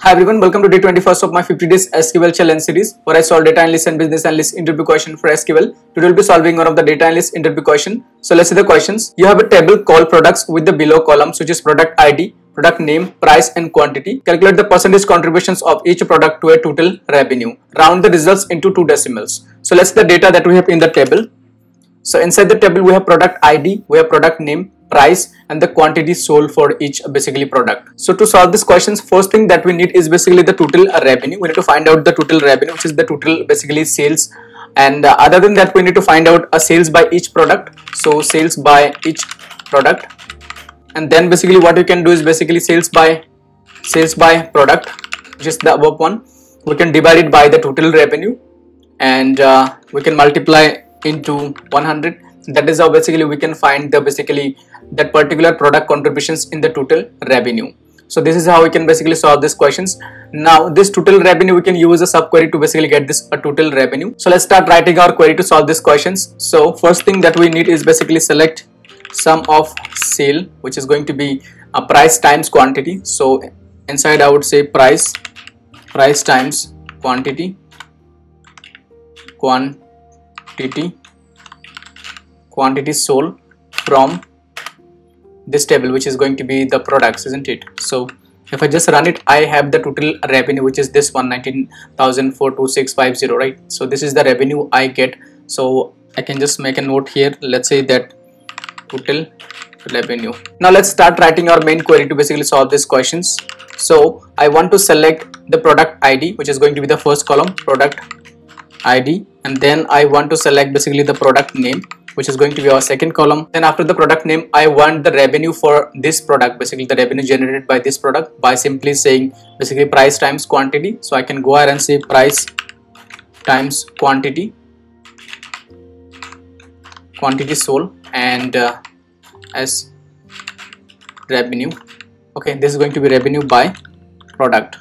Hi everyone, welcome to day 21st of my 50 days SQL challenge series where I solve data analyst and business analyst interview question for SQL. Today we'll be solving one of the data analyst interview question. So let's see the questions. You have a table called products with the below columns which is product ID, product name, price and quantity. Calculate the percentage contributions of each product to a total revenue. Round the results into two decimals. So let's see the data that we have in the table. So inside the table we have product ID, we have product name, price and the quantity sold for each basically product. So to solve these questions first thing that we need is basically the total revenue. We need to find out the total revenue which is the total basically sales. And uh, other than that we need to find out a sales by each product. So sales by each product. And then basically what we can do is basically sales by sales by product which is the above one. We can divide it by the total revenue. And uh, we can multiply into 100 that is how basically we can find the basically that particular product contributions in the total revenue. So this is how we can basically solve these questions. Now this total revenue we can use a subquery to basically get this a total revenue. So let's start writing our query to solve these questions. So first thing that we need is basically select sum of sale which is going to be a price times quantity. So inside i would say price price times quantity quantity quantity sold from this table which is going to be the products isn't it? So if I just run it I have the total revenue which is this one nineteen thousand four two six five zero right? So this is the revenue I get. So I can just make a note here. Let's say that total revenue. Now let's start writing our main query to basically solve these questions. So I want to select the product ID which is going to be the first column product ID and then I want to select basically the product name which is going to be our second column. Then after the product name I want the revenue for this product basically the revenue generated by this product by simply saying basically price times quantity. So I can go ahead and say price times quantity quantity sold and uh, as revenue. Okay this is going to be revenue by product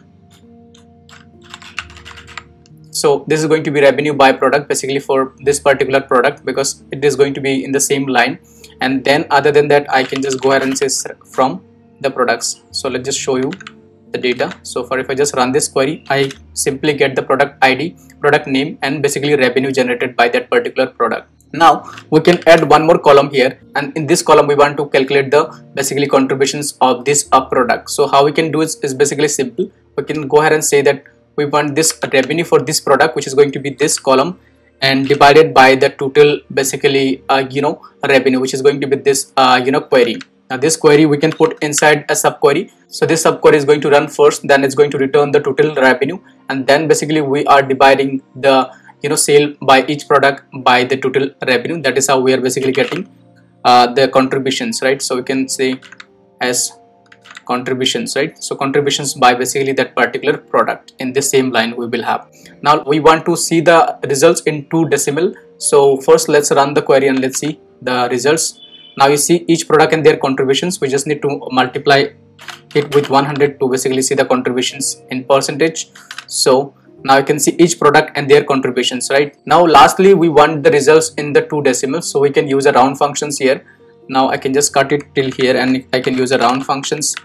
so this is going to be revenue by product basically for this particular product because it is going to be in the same line. And then other than that I can just go ahead and say from the products. So let's just show you the data. So for if I just run this query I simply get the product ID product name and basically revenue generated by that particular product. Now we can add one more column here. And in this column we want to calculate the basically contributions of this up product. So how we can do it is basically simple. We can go ahead and say that we want this revenue for this product which is going to be this column and divided by the total basically uh, you know revenue which is going to be this uh, you know query. Now this query we can put inside a subquery. So this subquery is going to run first then it's going to return the total revenue and then basically we are dividing the you know sale by each product by the total revenue. That is how we are basically getting uh, the contributions right? So we can say as contributions right? So contributions by basically that particular product. In the same line we will have. Now we want to see the results in two decimal. So first let's run the query and let's see the results. Now you see each product and their contributions. We just need to multiply it with 100 to basically see the contributions in percentage. So now you can see each product and their contributions right? Now lastly we want the results in the two decimals. So we can use a round functions here. Now I can just cut it till here and I can use a round functions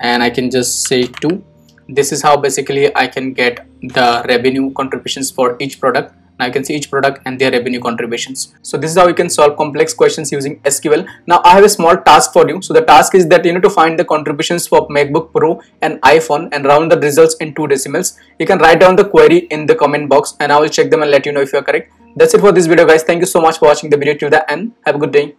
and I can just say 2 this is how basically I can get the revenue contributions for each product. Now I can see each product and their revenue contributions. So this is how you can solve complex questions using SQL now I have a small task for you. So the task is that you need to find the contributions for MacBook Pro and iPhone and round the results in two decimals. You can write down the query in the comment box and I will check them and let you know if you are correct. That's it for this video guys. Thank you so much for watching the video till the end. Have a good day